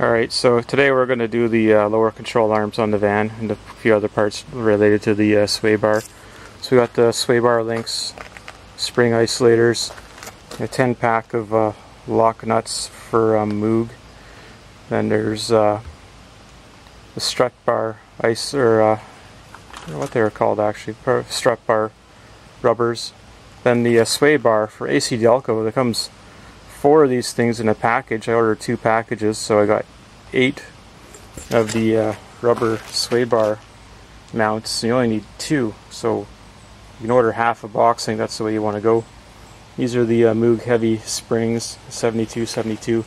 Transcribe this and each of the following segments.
Alright, so today we're going to do the uh, lower control arms on the van and a few other parts related to the uh, sway bar. So we got the sway bar links, spring isolators, a 10 pack of uh, lock nuts for um, Moog. Then there's uh, the strut bar ice, or uh, what they were called actually, strut bar rubbers. Then the uh, sway bar for AC Delco that comes four of these things in a package. I ordered two packages, so I got eight of the uh, rubber sway bar mounts. You only need two, so you can order half a box. I think that's the way you want to go. These are the uh, Moog Heavy springs, 72, 72.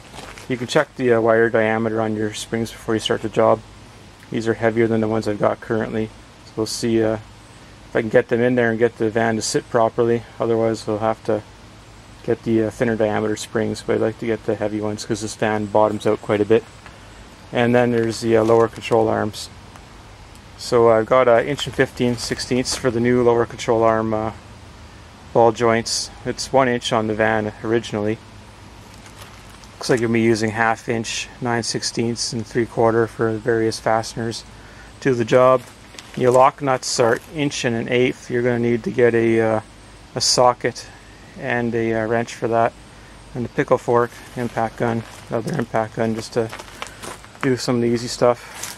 You can check the uh, wire diameter on your springs before you start the job. These are heavier than the ones I've got currently. So we'll see uh, if I can get them in there and get the van to sit properly. Otherwise, we'll have to get the uh, thinner diameter springs, but I'd like to get the heavy ones because this fan bottoms out quite a bit. And then there's the uh, lower control arms. So I've got an inch and 15 sixteenths for the new lower control arm uh, ball joints. It's one inch on the van originally. Looks like you'll be using half inch, 9 sixteenths, and 3 quarter for various fasteners to the job. Your lock nuts are inch and an eighth. You're going to need to get a, uh, a socket and a uh, wrench for that and a pickle fork impact gun another impact gun just to do some of the easy stuff.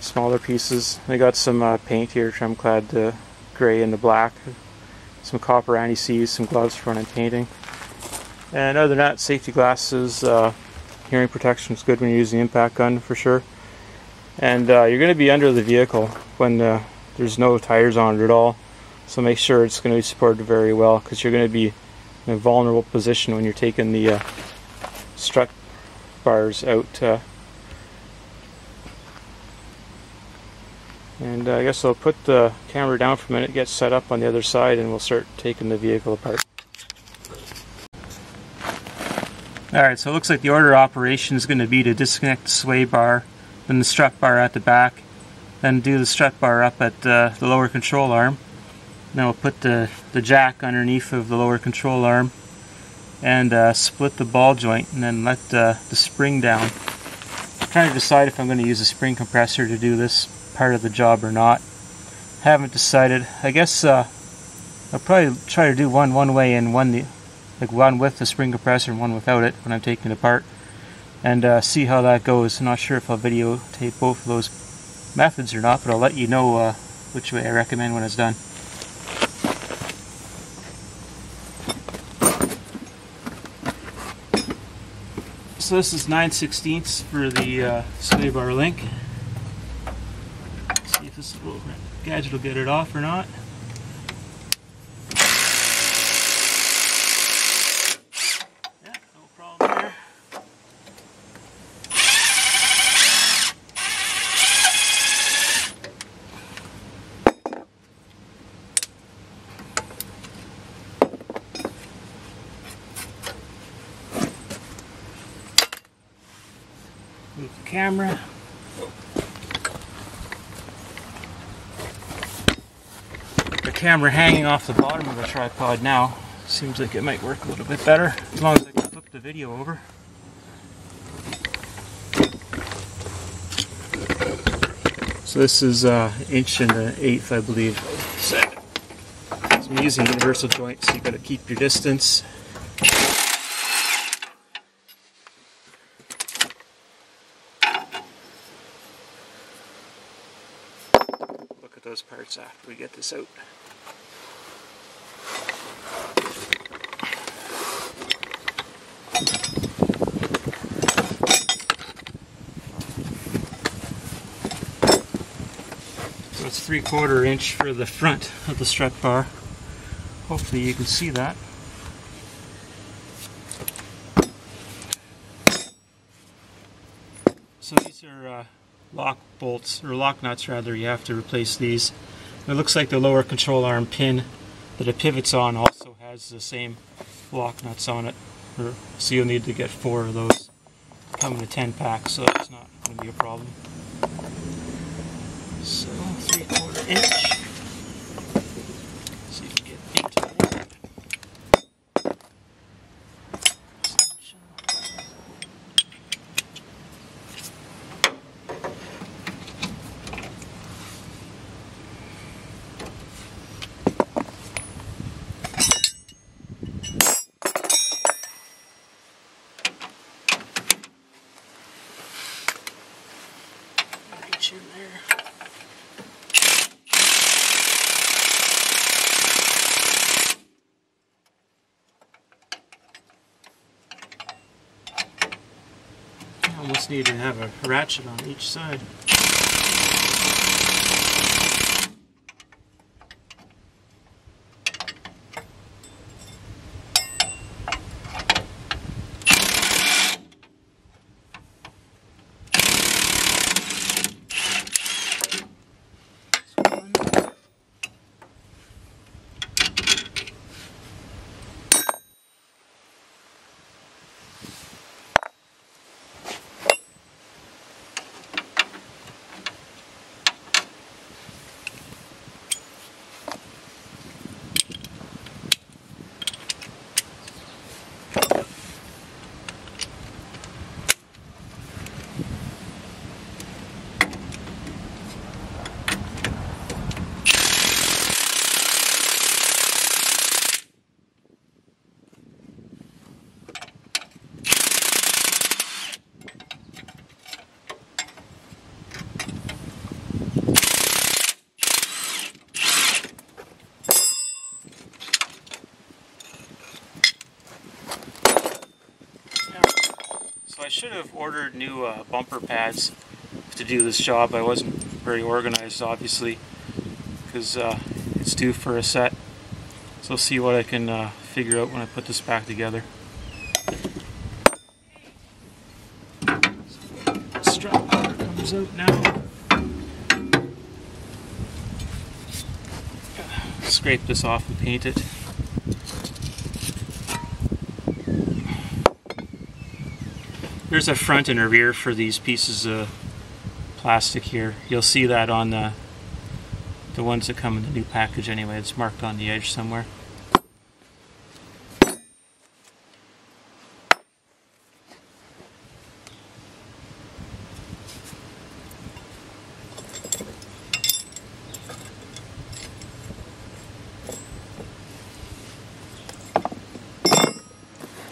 Smaller pieces. I got some uh, paint here Tremclad the gray and the black. Some copper anti-seize some gloves for when I'm painting. And other than that safety glasses uh, hearing protection is good when you're using the impact gun for sure. And uh, you're going to be under the vehicle when uh, there's no tires on it at all so make sure it's going to be supported very well because you're going to be in a vulnerable position when you're taking the uh, strut bars out. Uh, and uh, I guess I'll put the camera down for a minute, get set up on the other side, and we'll start taking the vehicle apart. Alright, so it looks like the order of operation is going to be to disconnect the sway bar, then the strut bar at the back, then do the strut bar up at uh, the lower control arm, now we'll put the, the jack underneath of the lower control arm and uh, split the ball joint and then let uh, the spring down. I'm trying to decide if I'm going to use a spring compressor to do this part of the job or not. Haven't decided. I guess uh, I'll probably try to do one one way and one the like one with the spring compressor and one without it when I'm taking it apart and uh, see how that goes. I'm not sure if I'll videotape both of those methods or not, but I'll let you know uh, which way I recommend when it's done. So this is 9 16ths for the uh, sway bar link. Let's see if this little gadget will get it off or not. Move the camera. The camera hanging off the bottom of the tripod now. Seems like it might work a little bit better as long as I can flip the video over. So this is uh, inch and an eighth, I believe. So I'm using universal joints, so you got to keep your distance. Look at those parts after we get this out. Three quarter inch for the front of the strut bar. Hopefully you can see that. So these are uh, lock bolts, or lock nuts rather, you have to replace these. It looks like the lower control arm pin that it pivots on also has the same lock nuts on it. So you'll need to get four of those. Come in a 10 pack, so that's not going to be a problem. So, three quarter inch. wrench in there. Almost need to have a ratchet on each side. I should have ordered new uh, bumper pads to do this job. I wasn't very organized, obviously, because uh, it's due for a set. So I'll see what I can uh, figure out when I put this back together. Strap comes out now. Scrape this off and paint it. There's a front and a rear for these pieces of plastic here. You'll see that on the, the ones that come in the new package anyway. It's marked on the edge somewhere.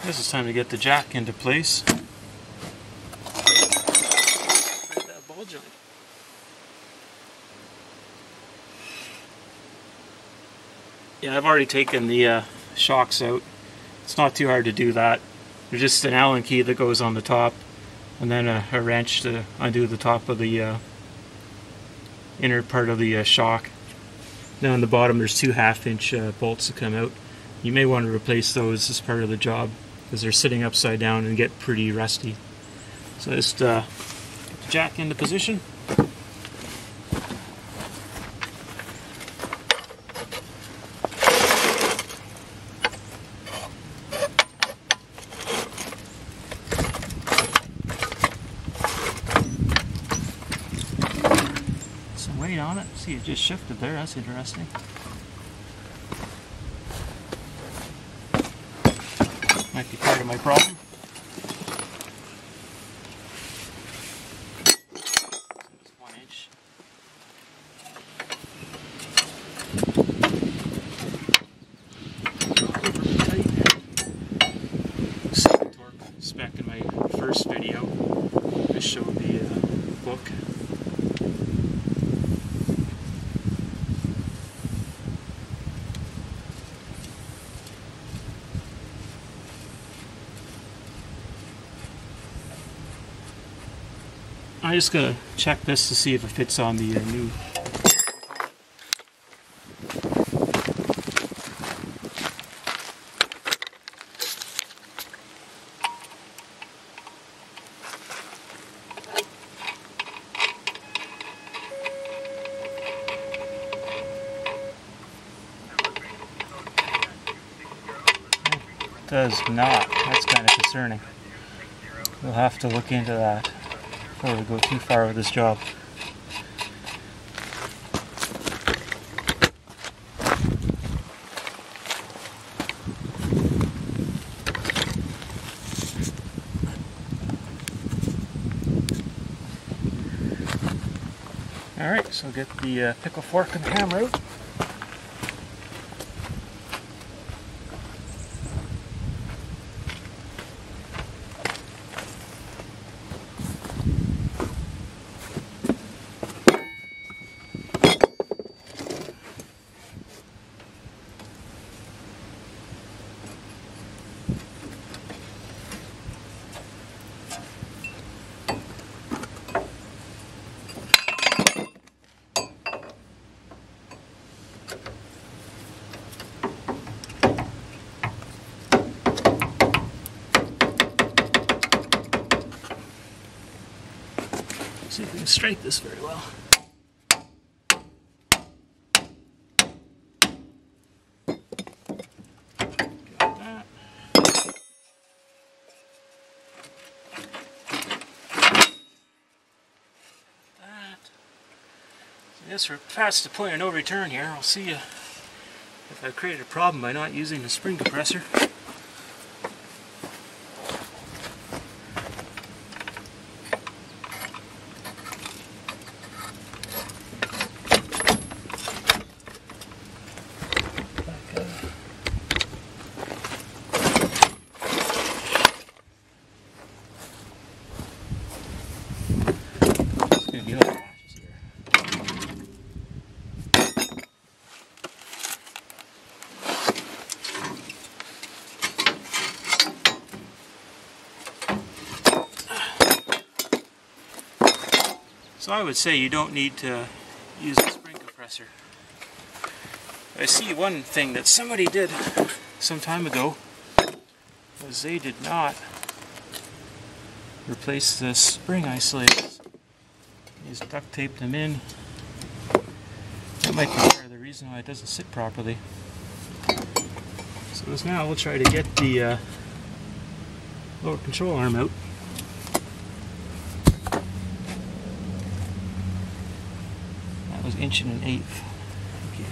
This is time to get the jack into place. Yeah, I've already taken the uh, shocks out. It's not too hard to do that. There's just an Allen key that goes on the top and then a, a wrench to undo the top of the uh, inner part of the uh, shock. Now on the bottom there's two half inch uh, bolts that come out. You may want to replace those as part of the job because they're sitting upside down and get pretty rusty. So just uh, jack into position. Some weight on it. See, it just shifted there. That's interesting. Might be part of my problem. spec in my first video. I showed the uh, book I'm just to check this to see if it fits on the uh, new does not. That's kind of concerning. We'll have to look into that before we go too far with this job. Alright, so get the uh, pickle fork and hammer out. See if we can strike this very well. Yes, we're past the point of no return here. I'll see you if I've created a problem by not using the spring compressor. So I would say you don't need to use a spring compressor. I see one thing that somebody did some time ago was they did not replace the spring isolators. They just duct taped them in. That might be part of the reason why it doesn't sit properly. So now we'll try to get the uh, lower control arm out. That was inch and an eighth again.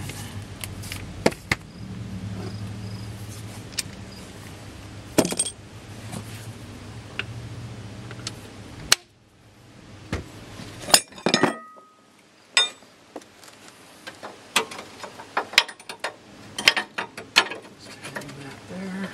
Just hang that there.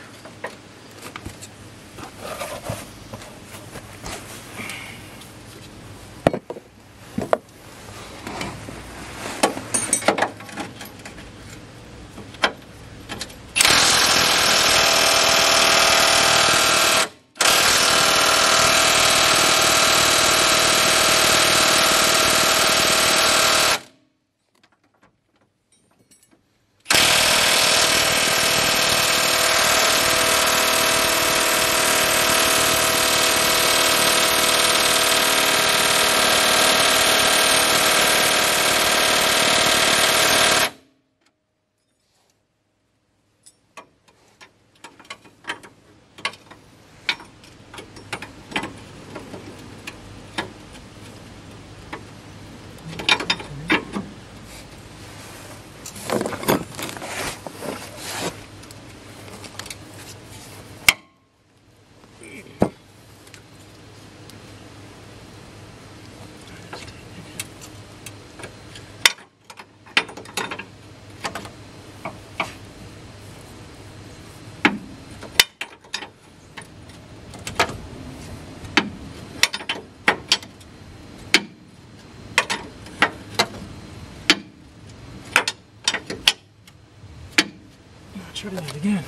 Try that again.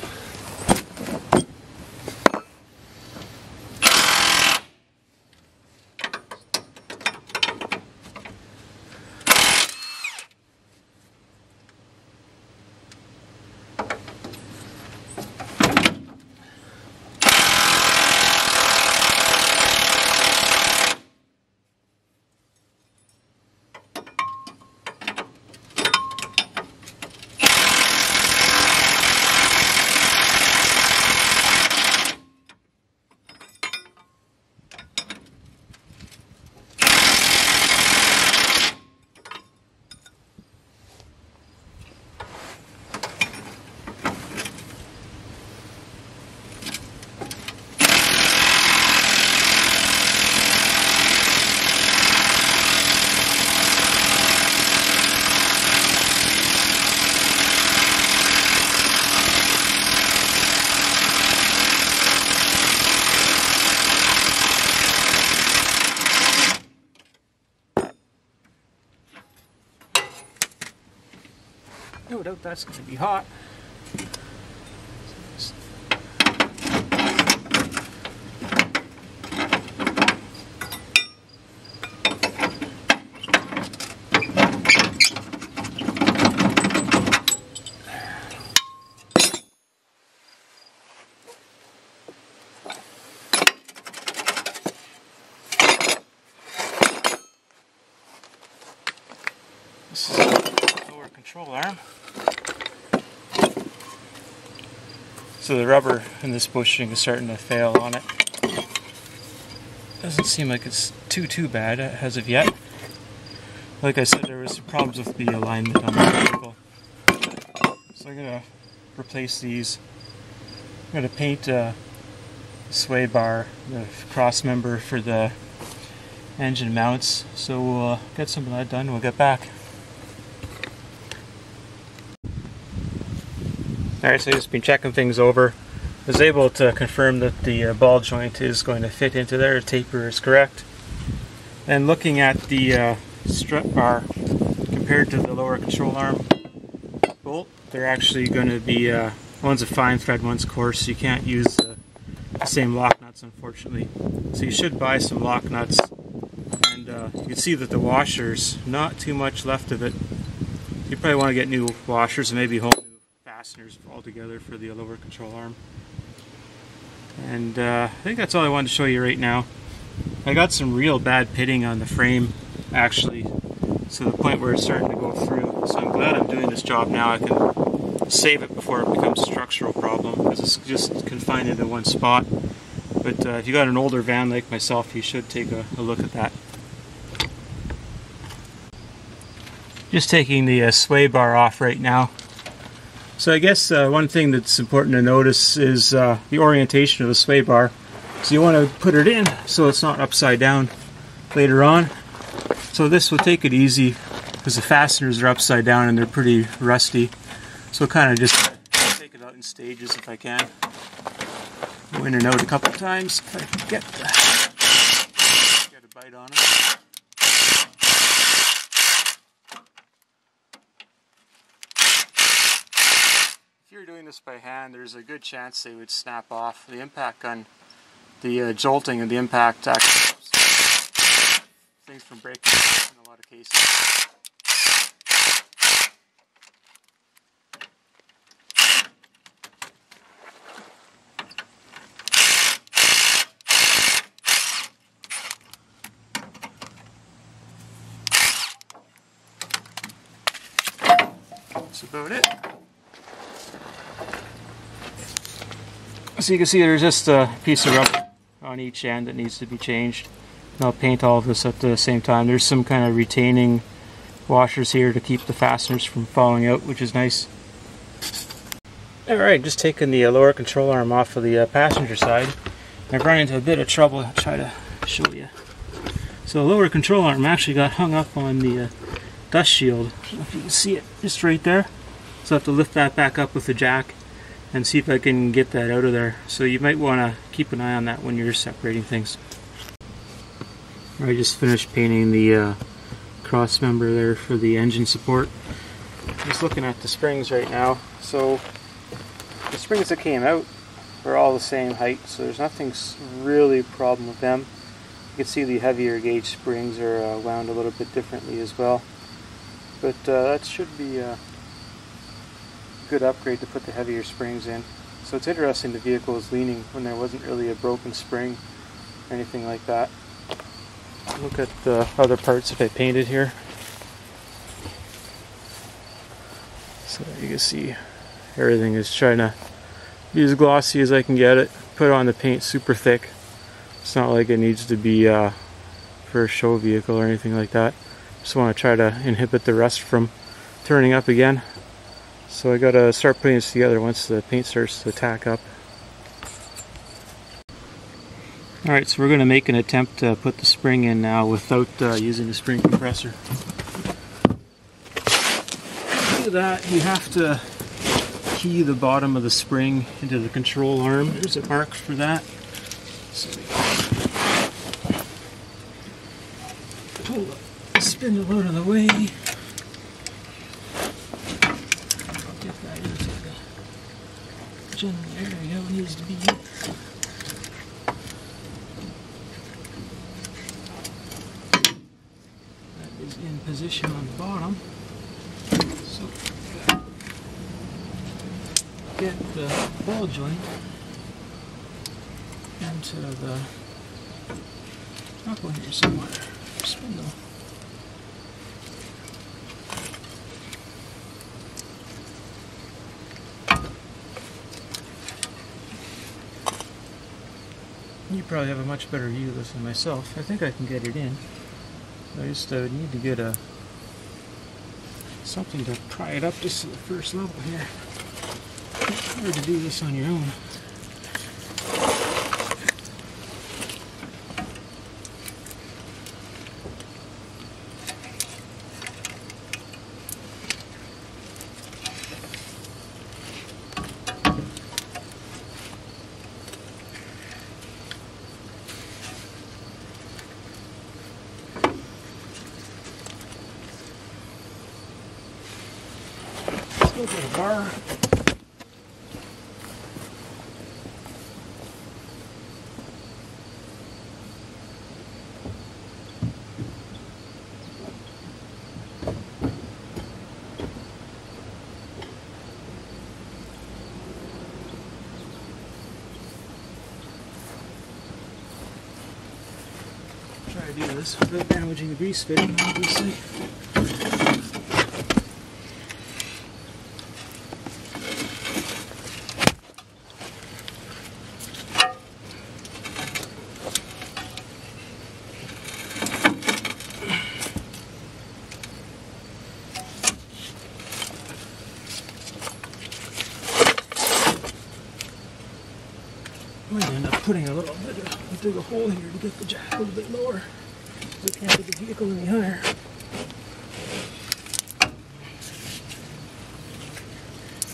No doubt that's going to be hot. The rubber in this bushing is starting to fail on it. Doesn't seem like it's too too bad as of yet. Like I said, there was some problems with the alignment on the vehicle. So I'm gonna replace these. I'm gonna paint a sway bar, the cross member for the engine mounts. So we'll uh, get some of that done. We'll get back. Alright, so just been checking things over. I was able to confirm that the uh, ball joint is going to fit into there, the taper is correct. And looking at the uh, strut bar compared to the lower control arm bolt, they're actually going to be, uh, one's a fine thread, one's coarse, you can't use the same lock nuts unfortunately. So you should buy some lock nuts and uh, you can see that the washers, not too much left of it. You probably want to get new washers and maybe new fasteners altogether for the lower control arm. And uh, I think that's all I wanted to show you right now. I got some real bad pitting on the frame actually to the point where it's starting to go through. So I'm glad I'm doing this job now. I can save it before it becomes a structural problem because it's just confined into one spot. But uh, if you got an older van like myself, you should take a, a look at that. Just taking the uh, sway bar off right now. So I guess uh, one thing that's important to notice is uh, the orientation of the sway bar. So you want to put it in so it's not upside down later on. So this will take it easy because the fasteners are upside down and they're pretty rusty. So kind of just take it out in stages if I can. Go in and out a couple times if I can get, the, get a bite on it. If you're doing this by hand, there's a good chance they would snap off. The impact gun, the uh, jolting and the impact actually things from breaking in a lot of cases. That's about it. So you can see there's just a piece of rubber on each end that needs to be changed. And I'll paint all of this at the same time. There's some kind of retaining washers here to keep the fasteners from falling out, which is nice. Alright, just taking the uh, lower control arm off of the uh, passenger side. I've run into a bit of trouble. I'll try to show you. So the lower control arm actually got hung up on the uh, dust shield. if you can see it, just right there. So I have to lift that back up with the jack and see if I can get that out of there. So you might want to keep an eye on that when you're separating things. I just finished painting the uh, cross member there for the engine support. Just looking at the springs right now. So the springs that came out are all the same height, so there's nothing really problem with them. You can see the heavier gauge springs are uh, wound a little bit differently as well. But uh, that should be a good upgrade to put the heavier springs in. So it's interesting the vehicle is leaning when there wasn't really a broken spring or anything like that. Look at the other parts that I painted here. So you can see everything is trying to be as glossy as I can get it. Put on the paint super thick. It's not like it needs to be uh, for a show vehicle or anything like that. Just want to try to inhibit the rust from turning up again. So I gotta start putting this together once the paint starts to tack up. Alright, so we're going to make an attempt to put the spring in now without uh, using the spring compressor. To that, you have to key the bottom of the spring into the control arm. There's a mark for that. So pull the spindle out of the way. Get that into the general area it needs to be. That is in position on the bottom. So get the ball joint into the knuckle here somewhere. Spindle. Probably have a much better view of this than myself. I think I can get it in. I just uh, need to get a something to pry it up just to the first level here. It's hard to do this on your own. Go get a bar. Try to do this without damaging the grease fitting, obviously. Might end up putting a little bit of, dig a hole here to get the jack a little bit lower. We can't get the vehicle any higher.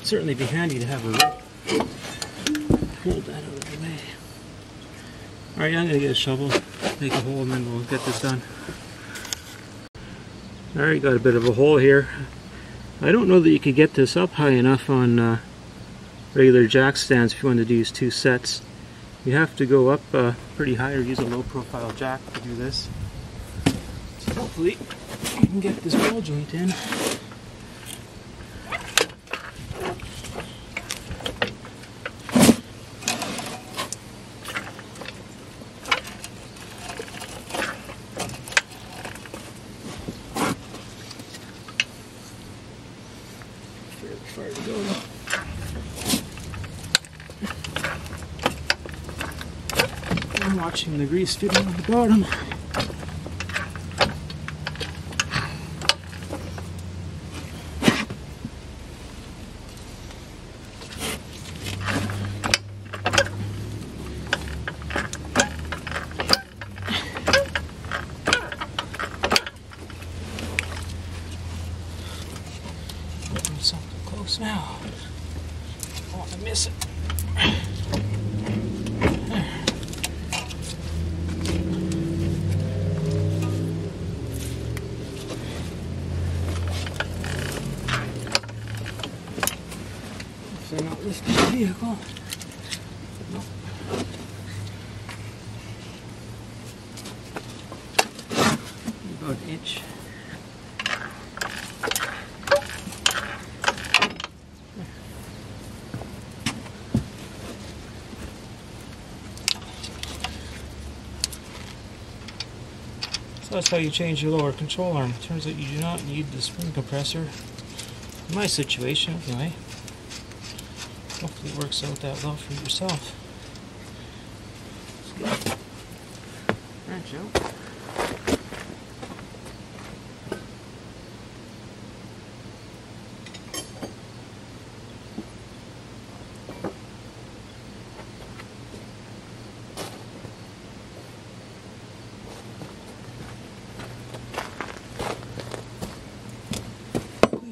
Certainly be handy to have a rope. Hold that out of the way. Alright, I'm gonna get a shovel, make a hole, and then we'll get this done. Alright, got a bit of a hole here. I don't know that you could get this up high enough on uh, regular jack stands if you wanted to use two sets. You have to go up uh, pretty high or use a low profile jack to do this. So hopefully you can get this ball joint in. Fairly far to go though. Watching the grease fitting on the bottom. Getting something close now. I don't want to miss it. If they're not lifting the vehicle. About an inch. So that's how you change your lower control arm. Turns out you do not need the spring compressor. In my situation, anyway. Hopefully it works out that well for yourself.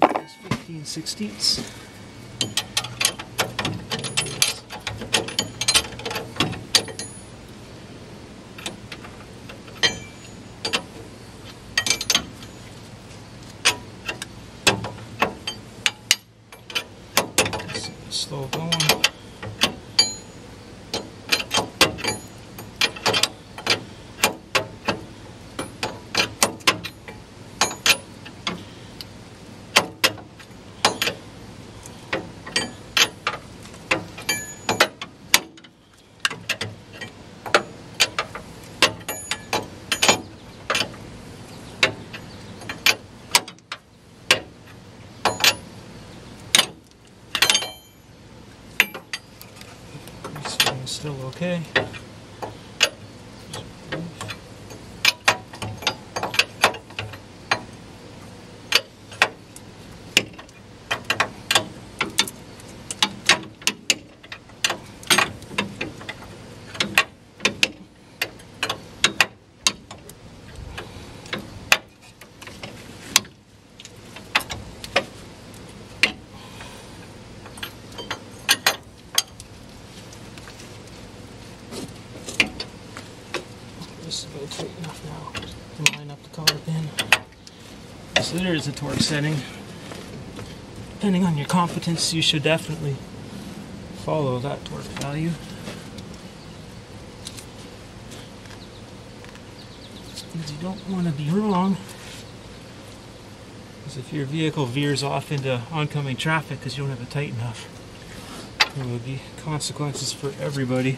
That's 15 sixteenths. Slow going. This one is still okay. to line up the cotter pin. There is a torque setting. Depending on your competence, you should definitely follow that torque value. Because you don't want to be wrong. Because if your vehicle veers off into oncoming traffic because you don't have it tight enough, there will be consequences for everybody.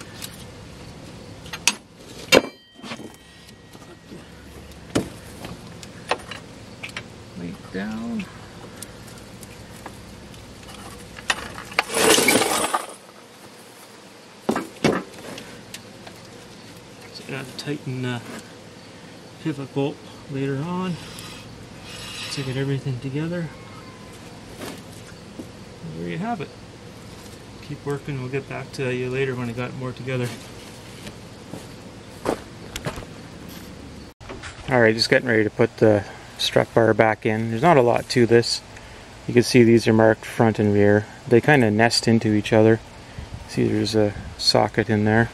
Weight down. So I gotta tighten the pivot bolt later on to get everything together. And there you have it. Keep working, we'll get back to you later when I got more together. Alright, just getting ready to put the strut bar back in. There's not a lot to this. You can see these are marked front and rear. They kind of nest into each other. See there's a socket in there.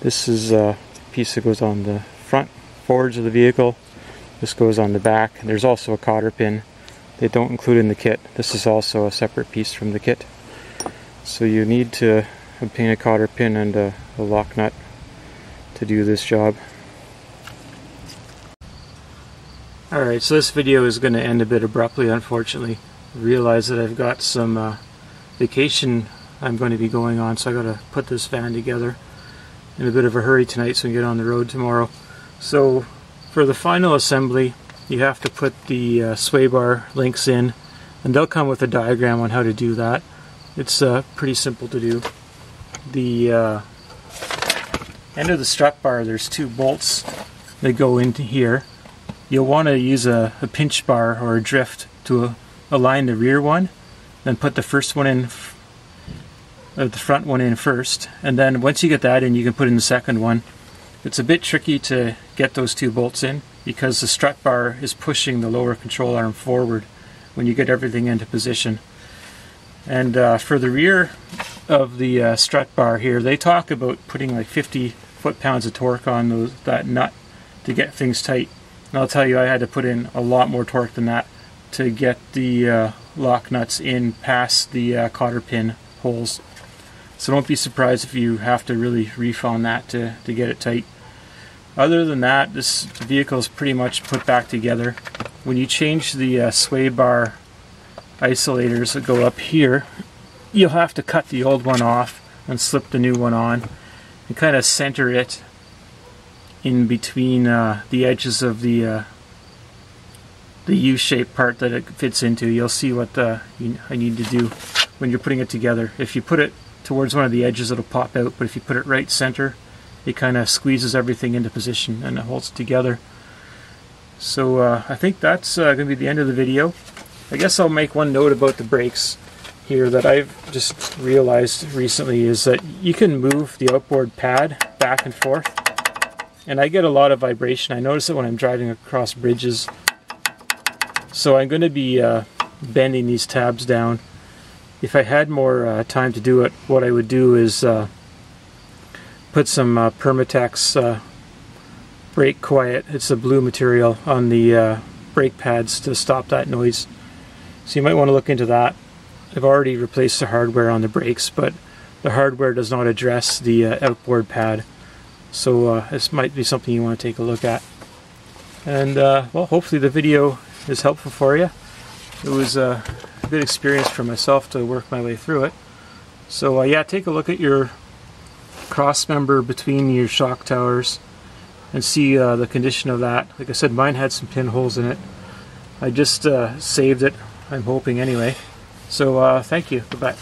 This is a piece that goes on the front forwards of the vehicle. This goes on the back. There's also a cotter pin they don't include in the kit. This is also a separate piece from the kit. So you need to obtain a cotter pin and a, a lock nut to do this job. Alright, so this video is going to end a bit abruptly, unfortunately. I realize that I've got some uh, vacation I'm going to be going on, so I got to put this van together in a bit of a hurry tonight so I can get on the road tomorrow. So for the final assembly, you have to put the uh, sway bar links in, and they'll come with a diagram on how to do that. It's uh, pretty simple to do. The uh, end of the strut bar, there's two bolts that go into here. You'll want to use a, a, pinch bar or a drift to align the rear one, then put the first one in, uh, the front one in first, and then once you get that in, you can put in the second one. It's a bit tricky to get those two bolts in because the strut bar is pushing the lower control arm forward when you get everything into position. And uh, for the rear of the uh, strut bar here, they talk about putting like 50 foot-pounds of torque on those, that nut to get things tight. And I'll tell you, I had to put in a lot more torque than that to get the uh, lock nuts in past the uh, cotter pin holes. So don't be surprised if you have to really reef on that to, to get it tight. Other than that, this vehicle is pretty much put back together. When you change the uh, sway bar isolators that go up here, you'll have to cut the old one off and slip the new one on and kind of center it in between uh, the edges of the uh, the U-shaped part that it fits into. You'll see what uh, you, I need to do when you're putting it together. If you put it towards one of the edges, it'll pop out, but if you put it right center, it kind of squeezes everything into position and it holds it together. So uh, I think that's uh, going to be the end of the video. I guess I'll make one note about the brakes here that I've just realized recently is that you can move the outboard pad back and forth and I get a lot of vibration. I notice it when I'm driving across bridges. So I'm going to be uh, bending these tabs down. If I had more uh, time to do it, what I would do is uh, put some uh, Permatex uh, brake quiet. It's a blue material on the uh, brake pads to stop that noise. So you might want to look into that. I've already replaced the hardware on the brakes, but the hardware does not address the outboard pad. So uh, this might be something you want to take a look at. And uh, well, hopefully the video is helpful for you. It was a good experience for myself to work my way through it. So uh, yeah, take a look at your cross member between your shock towers and see uh, the condition of that. Like I said, mine had some pinholes in it. I just uh, saved it I'm hoping anyway. So uh, thank you. Goodbye.